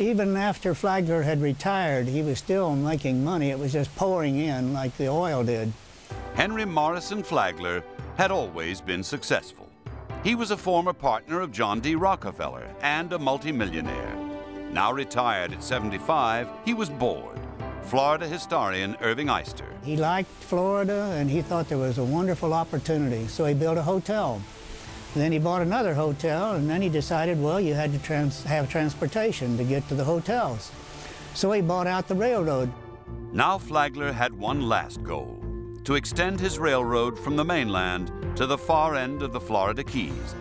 even after Flagler had retired, he was still making money. It was just pouring in like the oil did. Henry Morrison Flagler had always been successful. He was a former partner of John D. Rockefeller and a multimillionaire. Now retired at 75, he was bored. Florida historian Irving Eyster. He liked Florida and he thought there was a wonderful opportunity, so he built a hotel. Then he bought another hotel, and then he decided, well, you had to trans have transportation to get to the hotels. So he bought out the railroad. Now Flagler had one last goal, to extend his railroad from the mainland to the far end of the Florida Keys.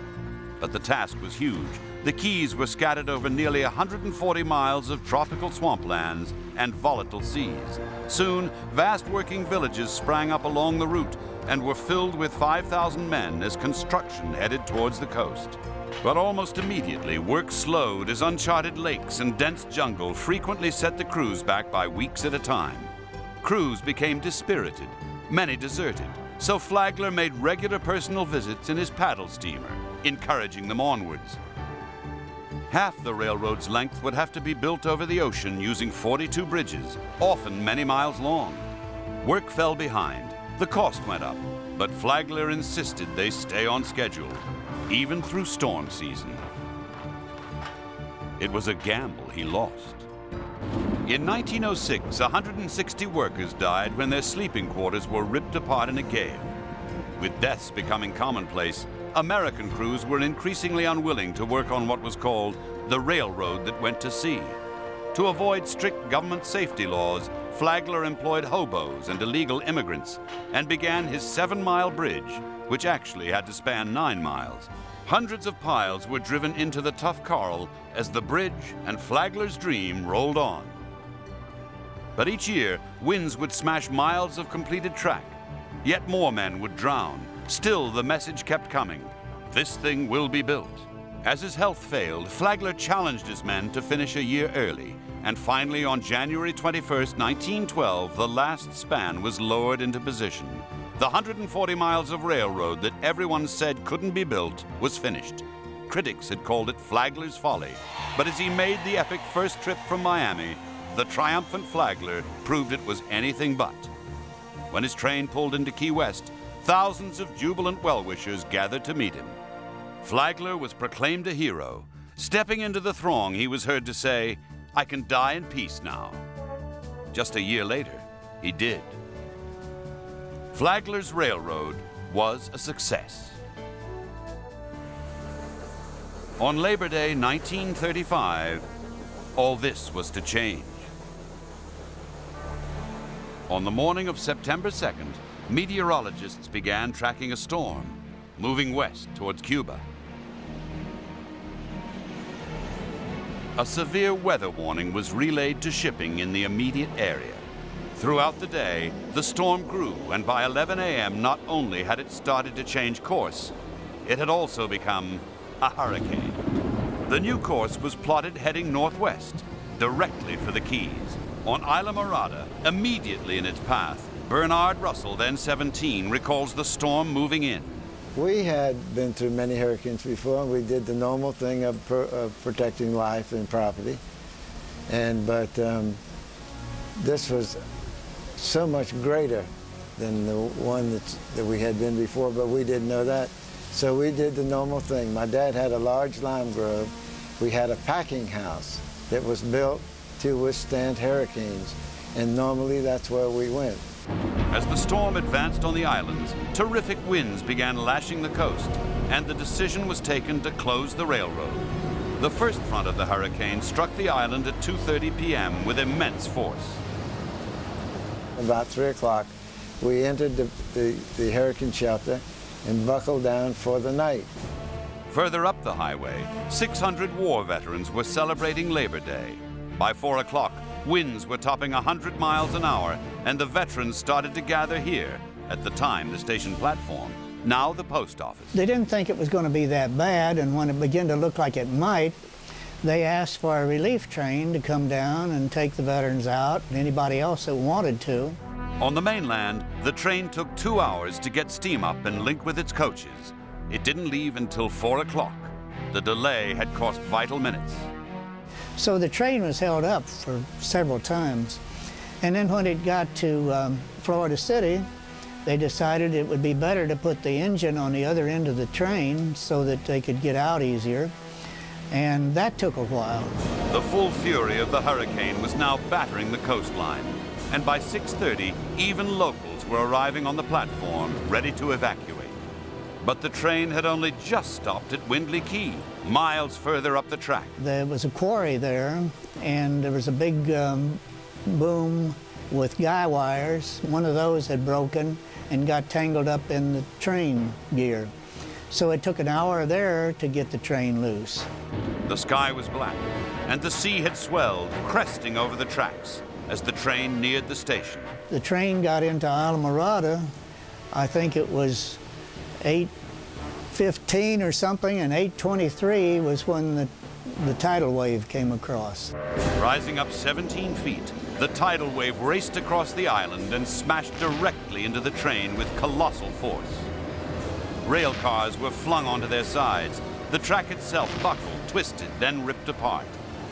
But the task was huge. The Keys were scattered over nearly 140 miles of tropical swamplands and volatile seas. Soon, vast working villages sprang up along the route and were filled with 5,000 men as construction headed towards the coast. But almost immediately, work slowed as uncharted lakes and dense jungle frequently set the crews back by weeks at a time. Crews became dispirited, many deserted, so Flagler made regular personal visits in his paddle steamer, encouraging them onwards. Half the railroad's length would have to be built over the ocean using 42 bridges, often many miles long. Work fell behind, the cost went up, but Flagler insisted they stay on schedule, even through storm season. It was a gamble he lost. In 1906, 160 workers died when their sleeping quarters were ripped apart in a gale. With deaths becoming commonplace, American crews were increasingly unwilling to work on what was called the railroad that went to sea. To avoid strict government safety laws, Flagler employed hobos and illegal immigrants and began his seven-mile bridge, which actually had to span nine miles. Hundreds of piles were driven into the tough coral as the bridge and Flagler's dream rolled on. But each year, winds would smash miles of completed track. Yet more men would drown. Still, the message kept coming. This thing will be built. As his health failed, Flagler challenged his men to finish a year early and finally, on January 21, 1912, the last span was lowered into position. The 140 miles of railroad that everyone said couldn't be built was finished. Critics had called it Flagler's Folly. But as he made the epic first trip from Miami, the triumphant Flagler proved it was anything but. When his train pulled into Key West, thousands of jubilant well-wishers gathered to meet him. Flagler was proclaimed a hero. Stepping into the throng, he was heard to say, I can die in peace now. Just a year later, he did. Flagler's Railroad was a success. On Labor Day 1935, all this was to change. On the morning of September 2nd, meteorologists began tracking a storm moving west towards Cuba. A severe weather warning was relayed to shipping in the immediate area. Throughout the day, the storm grew, and by 11 a.m., not only had it started to change course, it had also become a hurricane. The new course was plotted heading northwest, directly for the Keys. On Islamorada, immediately in its path, Bernard Russell, then 17, recalls the storm moving in. We had been through many hurricanes before, and we did the normal thing of, of protecting life and property. And but um, this was so much greater than the one that we had been before, but we didn't know that. So we did the normal thing. My dad had a large lime grove. We had a packing house that was built to withstand hurricanes, and normally that's where we went. As the storm advanced on the islands, terrific winds began lashing the coast, and the decision was taken to close the railroad. The first front of the hurricane struck the island at 2.30 p.m. with immense force. About 3 o'clock, we entered the, the, the hurricane shelter and buckled down for the night. Further up the highway, 600 war veterans were celebrating Labor Day. By 4 o'clock, winds were topping 100 miles an hour and the veterans started to gather here, at the time the station platform, now the post office. They didn't think it was going to be that bad, and when it began to look like it might, they asked for a relief train to come down and take the veterans out, and anybody else that wanted to. On the mainland, the train took two hours to get steam up and link with its coaches. It didn't leave until 4 o'clock. The delay had cost vital minutes. So the train was held up for several times. And then when it got to um, Florida City, they decided it would be better to put the engine on the other end of the train so that they could get out easier. And that took a while. The full fury of the hurricane was now battering the coastline. And by 6.30, even locals were arriving on the platform, ready to evacuate. But the train had only just stopped at Windley Key, miles further up the track. There was a quarry there, and there was a big um, boom with guy wires. One of those had broken and got tangled up in the train gear. So it took an hour there to get the train loose. The sky was black, and the sea had swelled, cresting over the tracks as the train neared the station. The train got into Islamorada, I think it was 8.15 or something, and 8.23 was when the, the tidal wave came across. Rising up 17 feet, the tidal wave raced across the island and smashed directly into the train with colossal force. Rail cars were flung onto their sides. The track itself buckled, twisted, then ripped apart.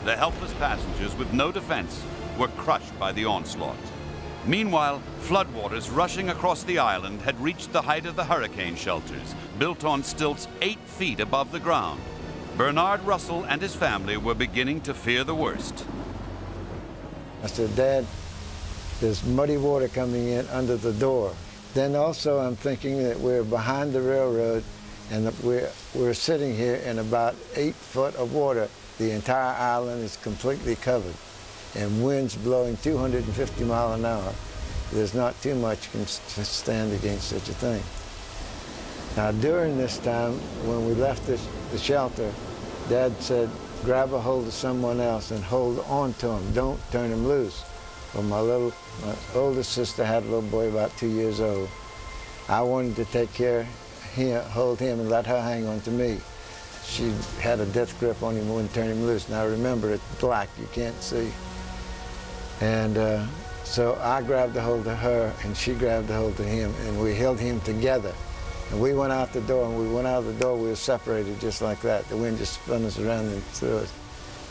The helpless passengers with no defense were crushed by the onslaught. Meanwhile, floodwaters rushing across the island had reached the height of the hurricane shelters, built on stilts eight feet above the ground. Bernard Russell and his family were beginning to fear the worst. I said, Dad, there's muddy water coming in under the door. Then also I'm thinking that we're behind the railroad and we're, we're sitting here in about eight foot of water. The entire island is completely covered and winds blowing 250 mile an hour. There's not too much can stand against such a thing. Now during this time, when we left this, the shelter, Dad said, grab a hold of someone else and hold on to him. Don't turn him loose. Well, my little, my oldest sister had a little boy about two years old. I wanted to take care him, hold him and let her hang on to me. She had a death grip on him, wouldn't turn him loose. Now I remember, it's black, you can't see. And uh, so I grabbed a hold of her and she grabbed a hold of him and we held him together. And we went out the door and we went out the door, we were separated just like that. The wind just spun us around and threw us.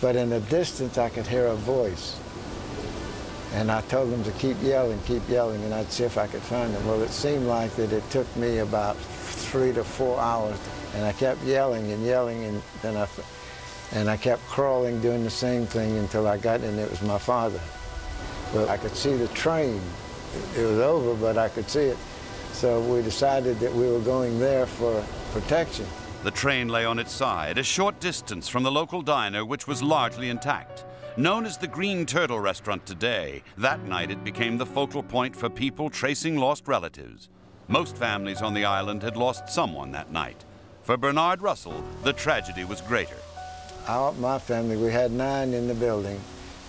But in the distance, I could hear a voice. And I told them to keep yelling, keep yelling, and I'd see if I could find them. Well, it seemed like that it took me about three to four hours, and I kept yelling and yelling, and then I, and I kept crawling, doing the same thing until I got, and it was my father. But I could see the train. It was over, but I could see it. So we decided that we were going there for protection. The train lay on its side, a short distance from the local diner, which was largely intact. Known as the Green Turtle Restaurant today, that night it became the focal point for people tracing lost relatives. Most families on the island had lost someone that night. For Bernard Russell, the tragedy was greater. Our, my family, we had nine in the building,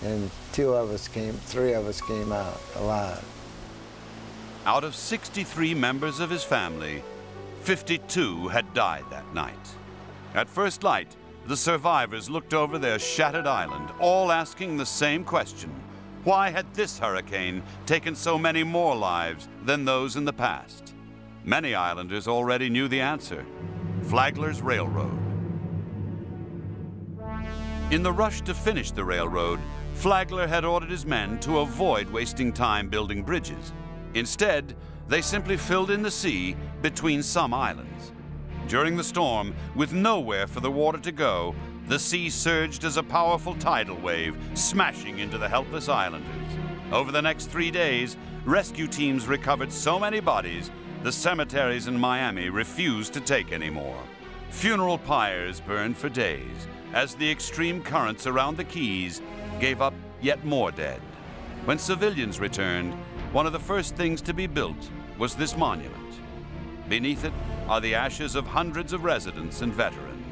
and two of us came, three of us came out alive. Out of 63 members of his family, 52 had died that night. At first light, the survivors looked over their shattered island, all asking the same question. Why had this hurricane taken so many more lives than those in the past? Many islanders already knew the answer. Flagler's Railroad. In the rush to finish the railroad, Flagler had ordered his men to avoid wasting time building bridges. Instead, they simply filled in the sea between some islands. During the storm, with nowhere for the water to go, the sea surged as a powerful tidal wave, smashing into the helpless islanders. Over the next three days, rescue teams recovered so many bodies, the cemeteries in Miami refused to take any more. Funeral pyres burned for days, as the extreme currents around the Keys gave up yet more dead. When civilians returned, one of the first things to be built was this monument. Beneath it are the ashes of hundreds of residents and veterans.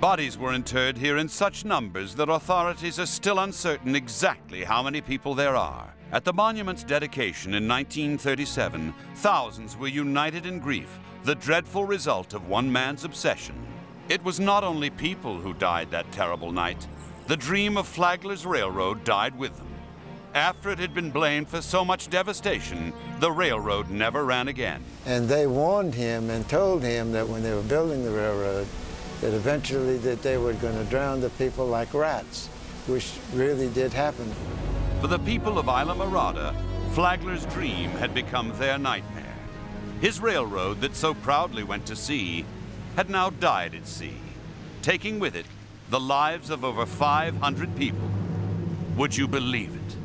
Bodies were interred here in such numbers that authorities are still uncertain exactly how many people there are. At the monument's dedication in 1937, thousands were united in grief, the dreadful result of one man's obsession. It was not only people who died that terrible night. The dream of Flagler's Railroad died with them. After it had been blamed for so much devastation, the railroad never ran again. And they warned him and told him that when they were building the railroad, that eventually that they were going to drown the people like rats. which really did happen. For the people of Islamorada, Flagler's dream had become their nightmare. His railroad that so proudly went to sea had now died at sea, taking with it the lives of over 500 people. Would you believe it?